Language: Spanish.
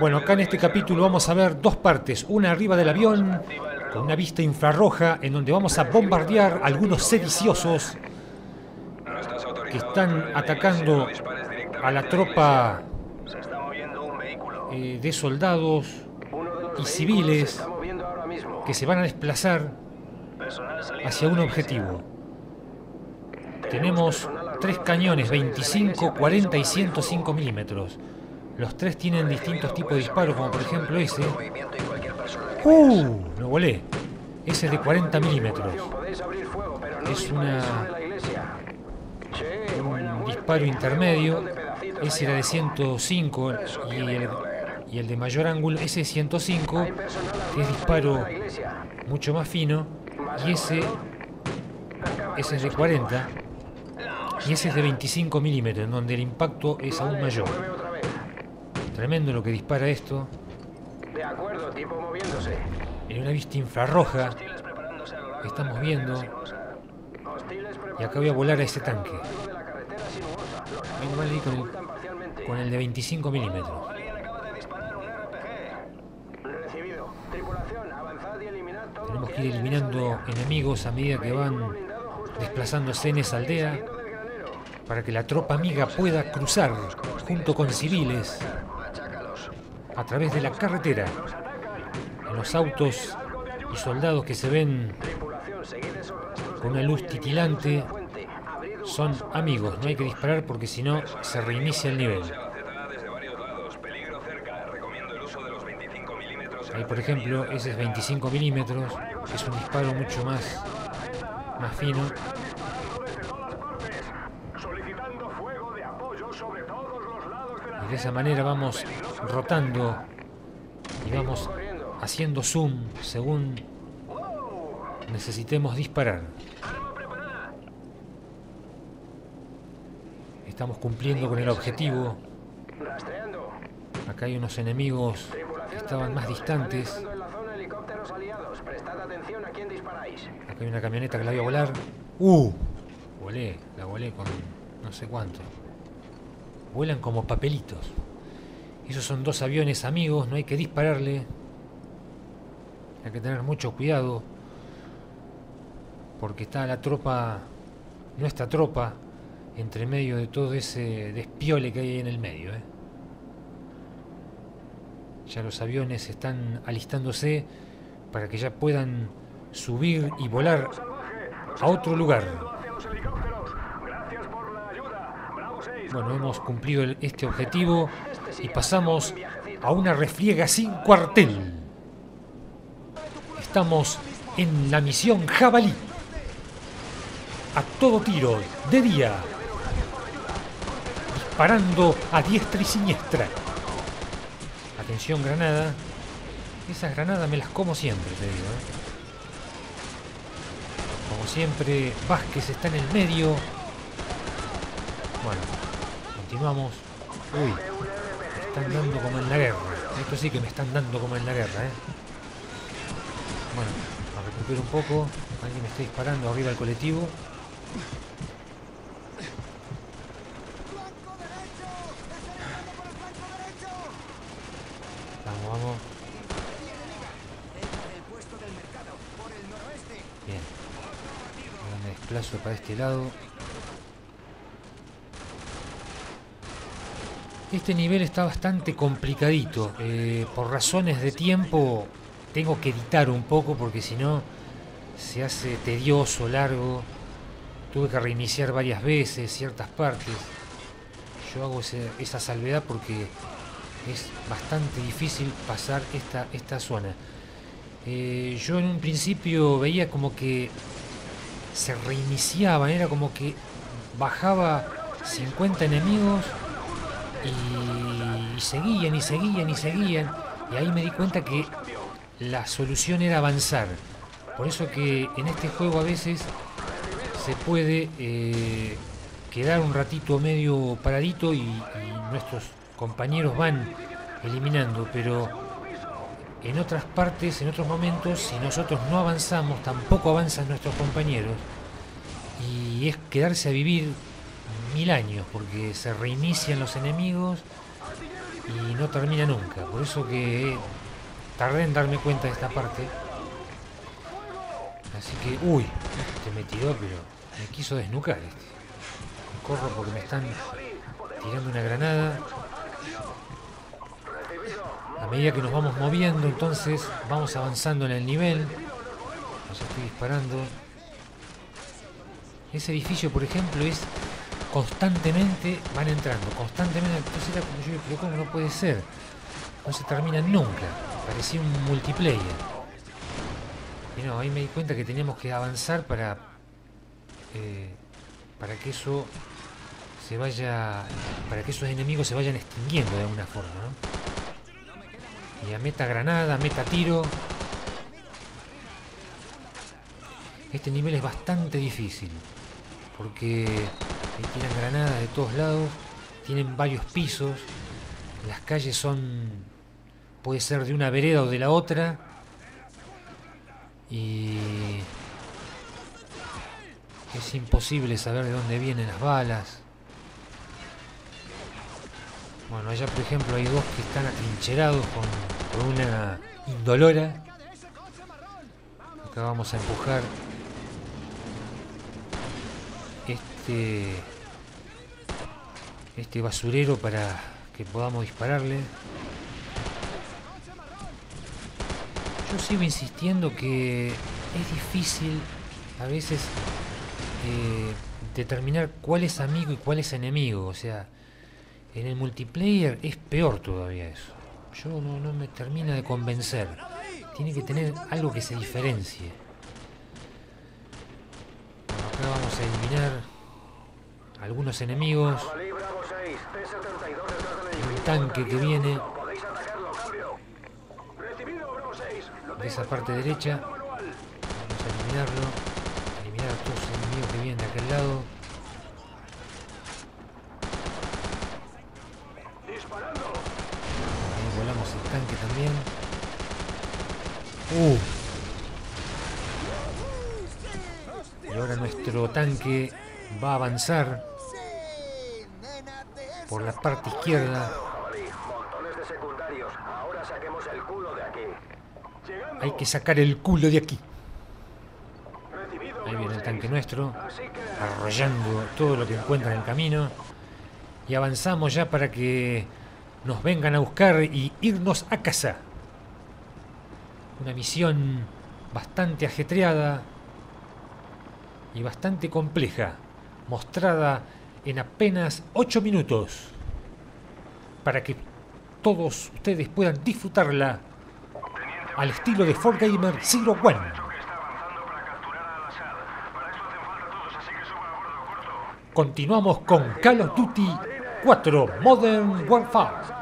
Bueno, acá en este capítulo vamos a ver dos partes. Una arriba del avión, con una vista infrarroja, en donde vamos a bombardear algunos sediciosos que están atacando a la tropa eh, de soldados y civiles que se van a desplazar hacia un objetivo. Tenemos tres cañones, 25, 40 y 105 milímetros. Los tres tienen distintos tipos de disparos, como por ejemplo ese. ¡Uh! Lo volé. Ese es de 40 milímetros. Es una, un disparo intermedio. Ese era de 105 y el, y el de mayor ángulo, ese es 105, que es disparo mucho más fino. Y ese, ese es de 40 y ese es de 25 milímetros, en donde el impacto es aún mayor. Tremendo lo que dispara esto. De acuerdo, tipo moviéndose. En una vista infrarroja estamos viendo. Y acá voy a volar a ese tanque. Ahí con el, con el de 25 milímetros. Tenemos que ir eliminando enemigos a medida que van desplazándose en esa aldea para que la tropa amiga pueda cruzar junto con civiles a través de la carretera. En los autos y soldados que se ven con una luz titilante son amigos, no hay que disparar porque si no se reinicia el nivel. Ahí por ejemplo, ese es 25 milímetros, es un disparo mucho más, más fino. Y de esa manera vamos rotando y vamos haciendo zoom según necesitemos disparar. Estamos cumpliendo con el objetivo. Acá hay unos enemigos que estaban más distantes. Acá hay una camioneta que la voy a volar. ¡Uh! Volé, la volé con no sé cuánto. Vuelan como papelitos. Esos son dos aviones amigos, no hay que dispararle. Hay que tener mucho cuidado. Porque está la tropa, nuestra tropa, entre medio de todo ese despiole que hay en el medio. ¿eh? Ya los aviones están alistándose para que ya puedan subir y volar a otro lugar. Bueno, hemos cumplido este objetivo y pasamos a una refriega sin cuartel. Estamos en la misión Jabalí. A todo tiro, de día. Disparando a diestra y siniestra. Atención, granada. Esas granadas me las como siempre, te digo. ¿eh? Como siempre, Vázquez está en el medio. Bueno, continuamos. Uy, están dando como en la guerra. Esto sí que me están dando como en la guerra, ¿eh? Bueno, a recuperar un poco. Alguien me está disparando arriba del colectivo. Vamos, vamos. Bien. Ahora me desplazo para este lado. Este nivel está bastante complicadito. Eh, por razones de tiempo tengo que editar un poco porque si no se hace tedioso, largo. Tuve que reiniciar varias veces ciertas partes. Yo hago esa salvedad porque es bastante difícil pasar esta, esta zona. Eh, yo en un principio veía como que se reiniciaban, era como que bajaba 50 enemigos y, seguían y seguían y seguían. Y ahí me di cuenta que la solución era avanzar. Por eso que en este juego a veces se puede eh, quedar un ratito medio paradito y, y nuestros compañeros van eliminando, pero en otras partes, en otros momentos, si nosotros no avanzamos, tampoco avanzan nuestros compañeros. Y es quedarse a vivir mil años, porque se reinician los enemigos y no termina nunca. Por eso que tardé en darme cuenta de esta parte. Así que, uy, este me tiró, pero me quiso desnucar este. Corro porque me están tirando una granada. A medida que nos vamos moviendo, entonces vamos avanzando en el nivel. Ya estoy disparando. Ese edificio, por ejemplo, es constantemente van entrando, constantemente. Como yo, ¿cómo no puede ser? No se termina nunca. Parecía un multiplayer. Y no, ahí me di cuenta que teníamos que avanzar para eh, para que eso se vaya, para que esos enemigos se vayan extinguiendo de alguna forma, ¿no? Y a meta granada, meta tiro. Este nivel es bastante difícil porque tiran granadas de todos lados, tienen varios pisos, las calles son, puede ser de una vereda o de la otra, y es imposible saber de dónde vienen las balas. Bueno, allá por ejemplo hay dos que están atrincherados con, con una indolora. Acá vamos a empujar este este basurero para que podamos dispararle. Yo sigo insistiendo que es difícil a veces eh, determinar cuál es amigo y cuál es enemigo. O sea, en el multiplayer es peor todavía eso. Yo no, me termina de convencer. Tiene que tener algo que se diferencie. acá vamos a eliminar algunos enemigos. Un tanque que viene de esa parte derecha. Vamos a eliminarlo. Eliminar a todos los enemigos que vienen de aquel lado. Ahí volamos el tanque también. Uh. Y ahora nuestro tanque va a avanzar por la parte izquierda. Hay que sacar el culo de aquí. Ahí viene el tanque nuestro, arrollando todo lo que encuentra en el camino. Y avanzamos ya para que nos vengan a buscar y irnos a casa. Una misión bastante ajetreada y bastante compleja, mostrada en apenas 8 minutos, para que todos ustedes puedan disfrutarla al estilo de 4Gamer Zero One. Continuamos con Call of Duty 4 Modern Warfare.